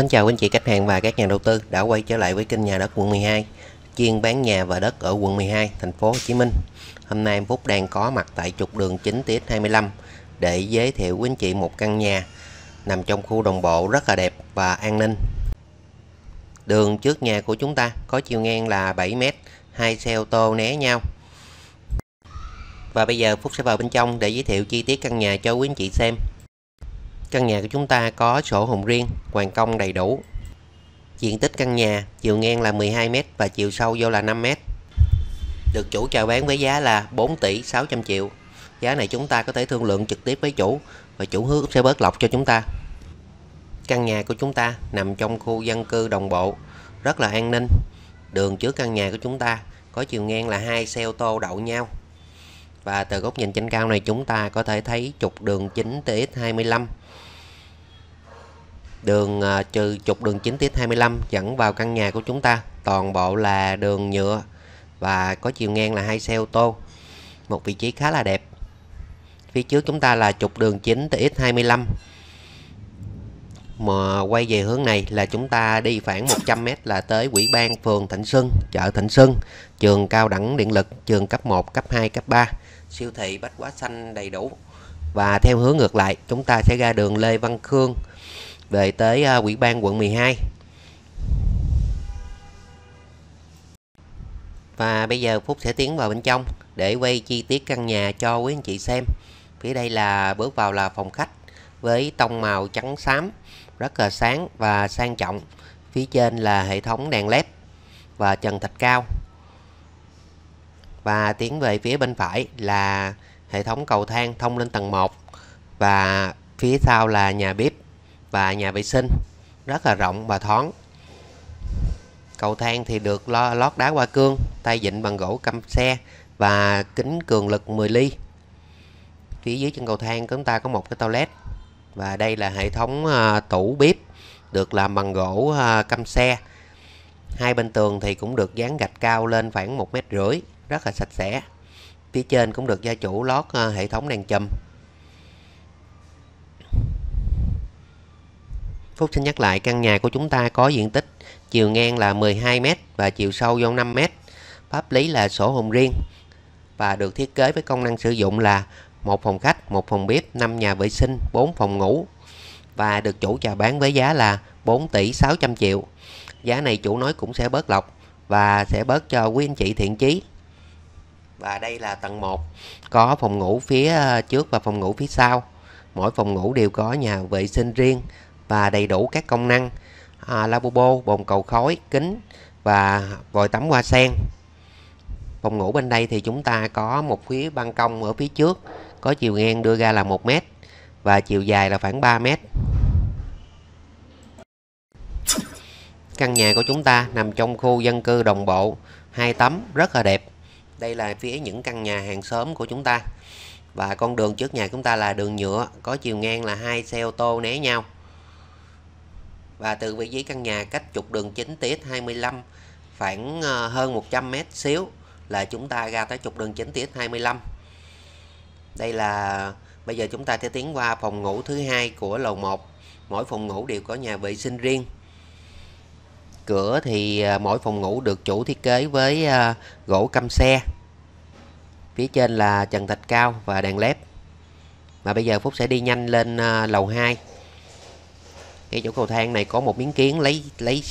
Mến chào quý anh chị khách hàng và các nhà đầu tư đã quay trở lại với kênh nhà đất quận 12 chuyên bán nhà và đất ở quận 12 thành phố Hồ Chí Minh. Hôm nay em Phúc đang có mặt tại trục đường 9 tiết 25 để giới thiệu quý anh chị một căn nhà nằm trong khu đồng bộ rất là đẹp và an ninh. Đường trước nhà của chúng ta có chiều ngang là 7 m, hai xe ô tô né nhau. Và bây giờ Phúc sẽ vào bên trong để giới thiệu chi tiết căn nhà cho quý anh chị xem. Căn nhà của chúng ta có sổ hồng riêng, hoàn công đầy đủ. Diện tích căn nhà chiều ngang là 12m và chiều sâu vô là 5m. Được chủ chào bán với giá là 4 tỷ 600 triệu. Giá này chúng ta có thể thương lượng trực tiếp với chủ và chủ hứa sẽ bớt lọc cho chúng ta. Căn nhà của chúng ta nằm trong khu dân cư đồng bộ, rất là an ninh. Đường trước căn nhà của chúng ta có chiều ngang là hai xe ô tô đậu nhau. Và từ góc nhìn trên cao này chúng ta có thể thấy trục đường chính TX25 đường à, trừ trục đường chính TX25 dẫn vào căn nhà của chúng ta toàn bộ là đường nhựa và có chiều ngang là hai xe ô tô. Một vị trí khá là đẹp. Phía trước chúng ta là trục đường chính TX25 mà quay về hướng này là chúng ta đi khoảng 100m là tới quỹ ban phường Thịnh Xuân, chợ Thịnh Xuân, trường cao đẳng điện lực, trường cấp 1, cấp 2, cấp 3, siêu thị bách hóa xanh đầy đủ. Và theo hướng ngược lại, chúng ta sẽ ra đường Lê Văn Khương, về tới à, quỹ Ủy ban quận 12. Và bây giờ Phúc sẽ tiến vào bên trong để quay chi tiết căn nhà cho quý anh chị xem. Phía đây là bước vào là phòng khách với tông màu trắng xám rất là sáng và sang trọng. Phía trên là hệ thống đèn led và trần thạch cao. Và tiến về phía bên phải là hệ thống cầu thang thông lên tầng 1 và phía sau là nhà bếp và nhà vệ sinh. Rất là rộng và thoáng. Cầu thang thì được lo lót đá hoa cương tay vịn bằng gỗ căm xe và kính cường lực 10 ly. Phía dưới chân cầu thang chúng ta có một cái toilet. Và đây là hệ thống uh, tủ bếp được làm bằng gỗ uh, căm xe. Hai bên tường thì cũng được dán gạch cao lên khoảng một mét rưỡi rất là sạch sẽ phía trên cũng được gia chủ lót ờ, hệ thống đèn chùm Phúc xin nhắc lại căn nhà của chúng ta có diện tích chiều ngang là 12m và chiều sâu vô 5m. Pháp lý là sổ hồng riêng và được thiết kế với công năng sử dụng là một phòng khách, một phòng bếp, 5 nhà vệ sinh, 4 phòng ngủ và được chủ chào bán với giá là 4 tỷ 600 triệu. Giá này chủ nói cũng sẽ bớt lọc và sẽ bớt cho quý anh chị thiện chí. Và đây là tầng 1, có phòng ngủ phía ờ, trước và phòng ngủ phía sau. Mỗi phòng ngủ đều có nhà vệ sinh riêng, và đầy đủ các công năng à, lavabo, bồn cầu khói, kính và vòi tắm hoa sen. Phòng ngủ bên đây thì chúng ta có một phía ban công ở phía trước có chiều ngang đưa ra là 1 mét và chiều dài là khoảng 3 mét. Căn nhà của chúng ta nằm trong khu dân cư đồng bộ, hai tấm rất là đẹp. Đây là phía những căn nhà hàng xóm của chúng ta. Và con đường trước nhà chúng ta là đường nhựa, có chiều ngang là hai xe ô tô né nhau. Và từ vị trí căn nhà cách trục đường chính tiết 25 khoảng ờ, hơn 100 mét xíu là chúng ta ra tới trục đường chính tiết 25 đây là bây giờ chúng ta sẽ tiến qua phòng ngủ thứ hai của lầu 1 mỗi phòng ngủ đều có nhà vệ sinh riêng cửa thì à, mỗi phòng ngủ được chủ thiết kế với à, gỗ căm xe. Phía trên là trần thạch cao và đèn led. Mà bây giờ Phúc sẽ đi nhanh lên à, lầu 2 cái chỗ cầu thang này có một miếng kiến lấy lấy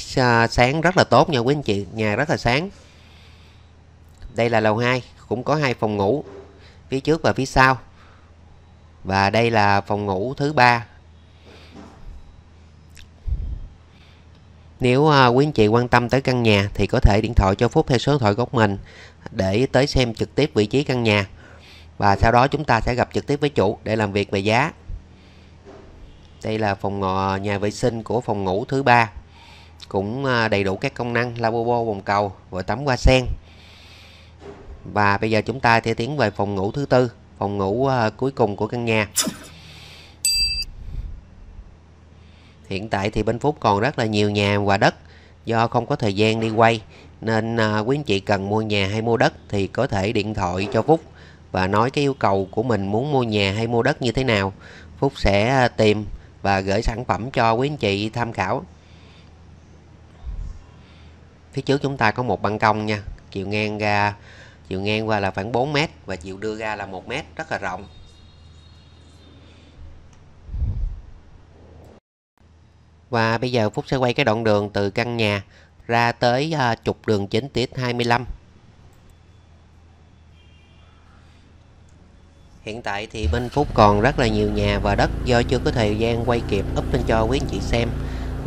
sáng rất là tốt nha quý anh chị, nhà rất là sáng. Đây là lầu 2 cũng có hai phòng ngủ, phía trước và phía sau. Và đây là phòng ngủ thứ ba. Nếu uh, quý anh chị quan tâm tới căn nhà thì có thể điện thoại cho Phúc theo số điện thoại gốc mình để tới xem trực tiếp vị trí căn nhà. Và sau đó chúng ta sẽ gặp trực tiếp với chủ để làm việc về giá. Đây là phòng ngọ nhà vệ sinh của phòng ngủ thứ ba. Cũng à, đầy đủ các công năng lavabo bồn cầu và tắm hoa sen. Và bây giờ chúng ta sẽ tiến về phòng ngủ thứ tư phòng ngủ uh, cuối cùng của căn nhà. Hiện tại thì bên Phúc còn rất là nhiều nhà và đất do không có thời gian đi quay. Nên à, quý anh chị cần mua nhà hay mua đất thì có thể điện thoại cho Phúc và nói cái yêu cầu của mình muốn mua nhà hay mua đất như thế nào. Phúc sẽ à, tìm và gửi sản phẩm cho quý anh chị tham khảo. Phía trước chúng ta có một ban công nha. Chiều ngang ra, chiều ngang qua là khoảng 4m và chiều đưa ra là 1 mét, rất là rộng. Và bây giờ Phúc sẽ quay cái đoạn đường từ căn nhà ra tới uh, trục đường chính tiết 25 Hiện tại thì bên Phúc còn rất là nhiều nhà và đất do chưa có thời gian quay kịp up lên cho quý anh chị xem.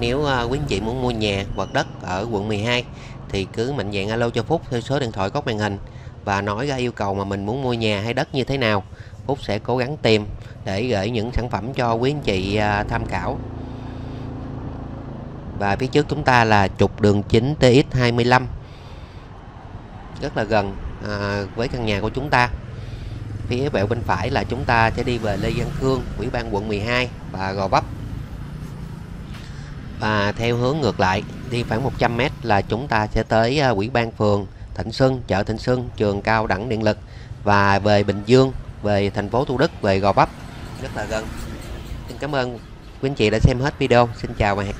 Nếu uh, quý anh chị muốn mua nhà hoặc đất ở quận 12 thì cứ mạnh dạng alo cho Phúc theo số điện thoại góc màn hình và nói ra yêu cầu mà mình muốn mua nhà hay đất như thế nào. Phúc sẽ cố gắng tìm để gửi những sản phẩm cho quý anh chị uh, tham khảo. Và phía trước chúng ta là trục đường chính TX25 rất là gần à, với căn nhà của chúng ta phía vẹo bên phải là chúng ta sẽ đi về Lê Văn Khương, Ủy ban quận 12 và Gò Vấp. Và theo hướng ngược lại, đi khoảng 100m là chúng ta sẽ tới à, Ủy ban phường Thịnh Xuân, chợ Thịnh Xuân, trường cao đẳng điện lực và về Bình Dương, về thành phố Thủ Đức, về Gò Vấp rất là gần. Xin cảm ơn quý anh chị đã xem hết video. Xin chào và hẹn